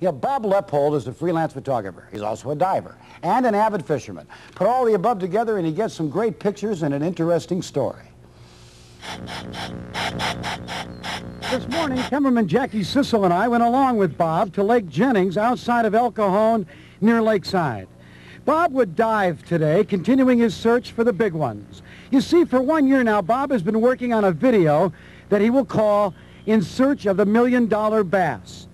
Know, Bob Leppold is a freelance photographer. He's also a diver and an avid fisherman. Put all the above together and he gets some great pictures and an interesting story. This morning, cameraman Jackie Sissel and I went along with Bob to Lake Jennings outside of El Cajon near Lakeside. Bob would dive today, continuing his search for the big ones. You see, for one year now, Bob has been working on a video that he will call In Search of the Million Dollar Bass.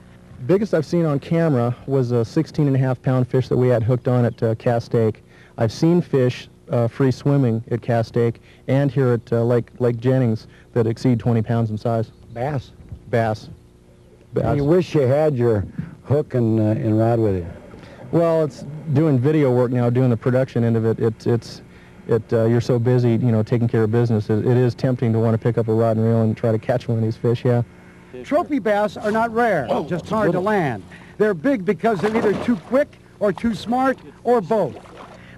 Biggest I've seen on camera was a 16 and a half pound fish that we had hooked on at uh, Castaic. I've seen fish uh, free swimming at Castaic and here at uh, Lake, Lake Jennings that exceed 20 pounds in size. Bass? Bass. Bass. You wish you had your hook and, uh, and rod with you. Well, it's doing video work now, doing the production end of it. It's, it's, it, uh, you're so busy, you know, taking care of business. It, it is tempting to want to pick up a rod and reel and try to catch one of these fish, yeah. Trophy bass are not rare, oh. just hard to land. They're big because they're either too quick or too smart or both.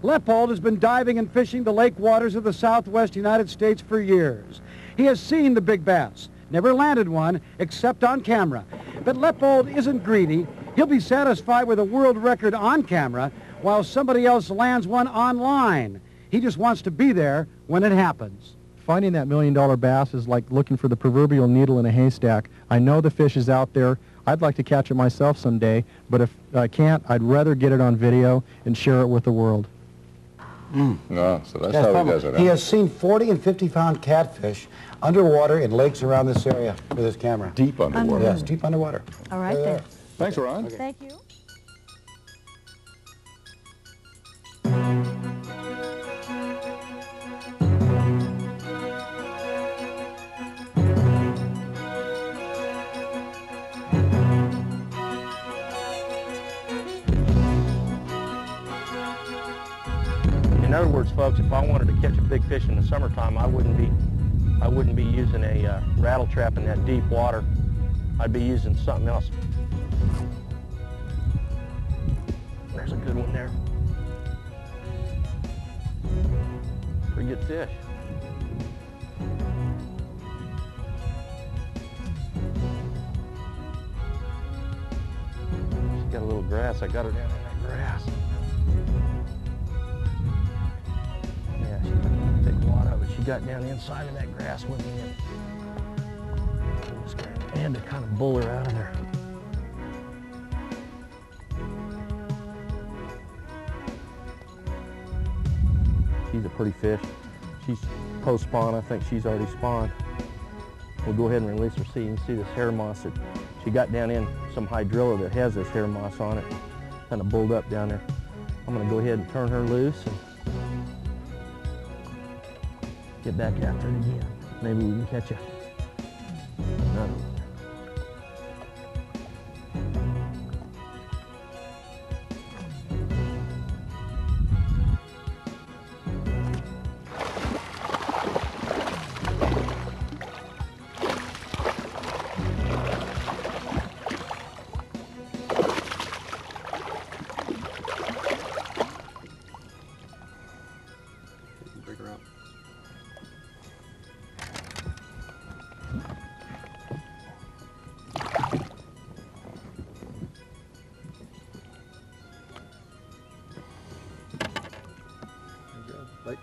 Leppold has been diving and fishing the lake waters of the southwest United States for years. He has seen the big bass, never landed one except on camera. But Leppold isn't greedy. He'll be satisfied with a world record on camera while somebody else lands one online. He just wants to be there when it happens. Finding that million dollar bass is like looking for the proverbial needle in a haystack. I know the fish is out there. I'd like to catch it myself someday, but if I can't, I'd rather get it on video and share it with the world. Mm. No, so that's, that's how he does it. He has seen 40 and 50 pound catfish underwater in lakes around this area with his camera. Deep underwater. Yes, deep underwater. All right there. Thanks, Ron. Okay. Thank you. In other words, folks, if I wanted to catch a big fish in the summertime, I wouldn't be, I wouldn't be using a uh, rattle trap in that deep water. I'd be using something else. There's a good one there. Pretty good fish. Got a little grass. I got her down in that grass. She got down the inside of that grass with me. And to kind of bull her out of there. She's a pretty fish. She's post-spawn. I think she's already spawned. We'll go ahead and release her. See, you can see this hair moss that she got down in some hydrilla that has this hair moss on it. Kind of bulled up down there. I'm going to go ahead and turn her loose and get back after it again. Maybe we can catch a,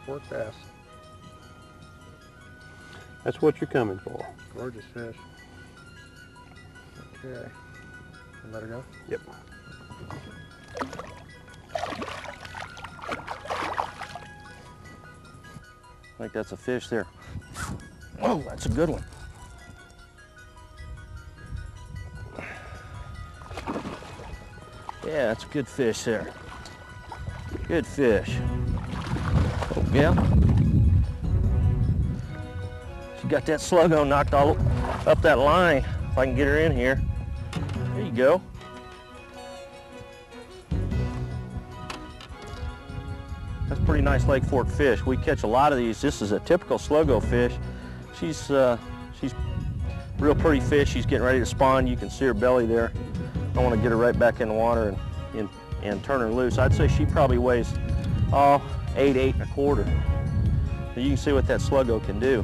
go. Lake bass. That's what you're coming for. Gorgeous fish. Okay. Let her go? Yep. I think that's a fish there. Oh, that's a good one. Yeah, that's a good fish there. Good fish. Yeah. She got that sluggo knocked all up that line. If I can get her in here. There you go. That's pretty nice Lake Fork fish. We catch a lot of these. This is a typical sluggo fish. She's uh, she's real pretty fish. She's getting ready to spawn. You can see her belly there. I want to get her right back in the water and, and, and turn her loose. I'd say she probably weighs, oh, eight, eight and a quarter. So you can see what that sluggo can do.